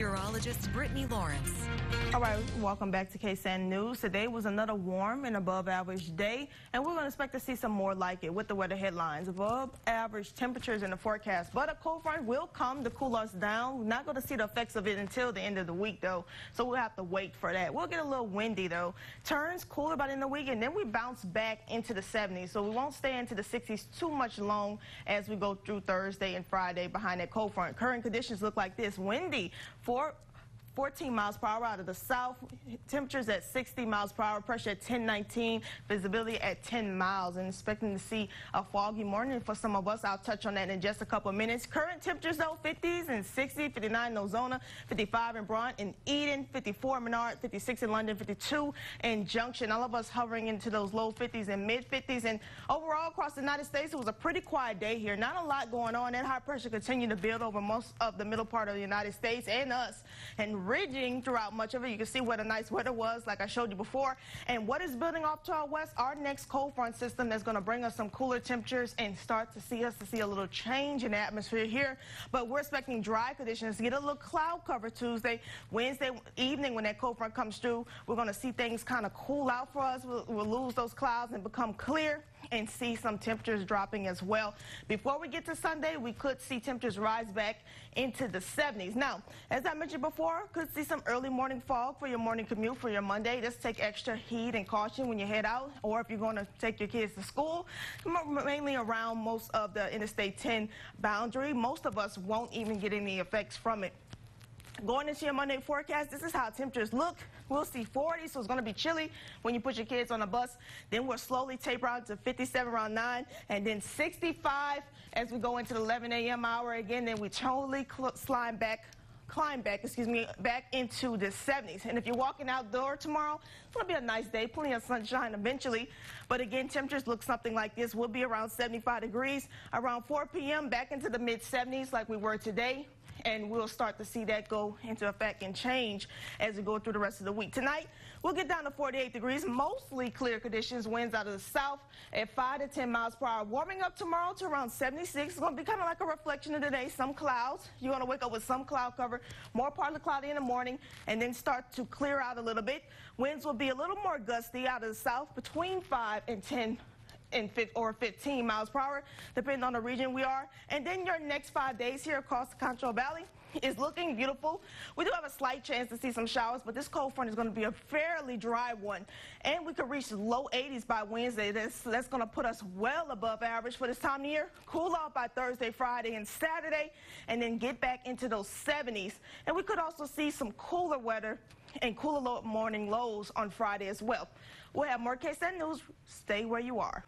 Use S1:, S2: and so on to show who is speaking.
S1: Meteorologist Brittany Lawrence.
S2: All right, welcome back to KSAN News. Today was another warm and above average day, and we're going to expect to see some more like it with the weather headlines. Above average temperatures in the forecast, but a cold front will come to cool us down. We're not going to see the effects of it until the end of the week, though, so we'll have to wait for that. We'll get a little windy, though. Turns cooler by the end of the week, and then we bounce back into the 70s, so we won't stay into the 60s too much long as we go through Thursday and Friday behind that cold front. Current conditions look like this. Windy for 14 miles per hour out of the south. Temperatures at 60 miles per hour, pressure at 1019, visibility at 10 miles, and expecting to see a foggy morning for some of us. I'll touch on that in just a couple of minutes. Current temperatures, though, 50s and 60, 59 in Ozona, 55 in Bronte and Eden, 54 in Menard, 56 in London, 52 in Junction. All of us hovering into those low 50s and mid 50s. And overall, across the United States, it was a pretty quiet day here. Not a lot going on. That high pressure continued to build over most of the middle part of the United States and us. And ridging throughout much of it. You can see what a nice weather was, like I showed you before. And what is building off to our west? Our next cold front system that's going to bring us some cooler temperatures and start to see us to see a little change in the atmosphere here. But we're expecting dry conditions to get a little cloud cover Tuesday, Wednesday evening when that cold front comes through. We're going to see things kind of cool out for us. We'll, we'll lose those clouds and become clear and see some temperatures dropping as well. Before we get to Sunday, we could see temperatures rise back into the 70s. Now, as I mentioned before, could see some early morning fog for your morning commute for your Monday. Just take extra heed and caution when you head out or if you're going to take your kids to school, mainly around most of the Interstate 10 boundary. Most of us won't even get any effects from it. Going into your Monday forecast, this is how temperatures look. We'll see 40, so it's going to be chilly when you put your kids on a bus. Then we'll slowly taper out to 57 around 9, and then 65 as we go into the 11 a.m. hour again. Then we totally slide back climb back, excuse me, back into the 70s. And if you're walking outdoor tomorrow, it's going to be a nice day, plenty of sunshine eventually. But again, temperatures look something like this. We'll be around 75 degrees around 4 p.m. back into the mid 70s like we were today and we'll start to see that go into effect and change as we go through the rest of the week. Tonight, we'll get down to 48 degrees, mostly clear conditions, winds out of the south at 5 to 10 miles per hour. Warming up tomorrow to around 76. It's going to be kind of like a reflection of today, some clouds. You're going to wake up with some cloud cover, more partly cloudy in the morning, and then start to clear out a little bit. Winds will be a little more gusty out of the south between 5 and 10 or 15 miles per hour, depending on the region we are. And then your next five days here across the Concho Valley is looking beautiful. We do have a slight chance to see some showers, but this cold front is going to be a fairly dry one. And we could reach low 80s by Wednesday. That's, that's going to put us well above average for this time of year. Cool off by Thursday, Friday, and Saturday, and then get back into those 70s. And we could also see some cooler weather and cooler morning lows on Friday as well. We'll have more KSAN news. Stay where you are.